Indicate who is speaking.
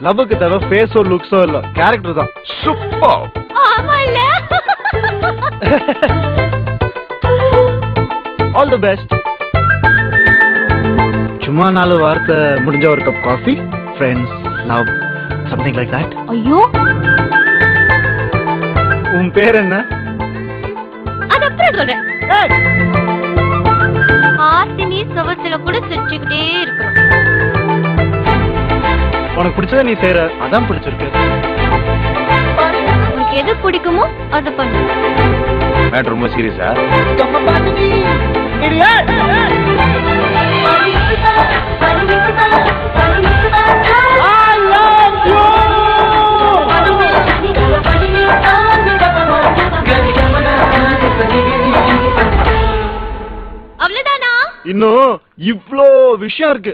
Speaker 1: லவ்வுக்கு தேவை ஃபேஸோ லுக்ஸோ இல்ல. கேரக்டர் தான்.
Speaker 2: சூப்பர்
Speaker 1: ஆல் தி பெஸ்ட் சும்மா நாலு வார்த்தை முடிஞ்ச ஒரு cup coffee friends love something like that
Speaker 3: ஐயோ.
Speaker 1: உன் பேர் என்ன?
Speaker 3: அது அப்புறம் சொல்றேன். ஹாசினி சுவத்துல கூட சிரிச்சுக்கிட்டே இருக்கணும்
Speaker 1: உனக்கு பிடிச்சத நீ செய்யற அதான் பிடிச்சிருக்கு.
Speaker 3: உனக்கு எது பிடிக்குமோ அதை பண்ணு.
Speaker 2: மேட்ரு ரொம்ப சீரியஸா
Speaker 1: இன்னும் இவ்ளோ விஷயம் இருக்கு.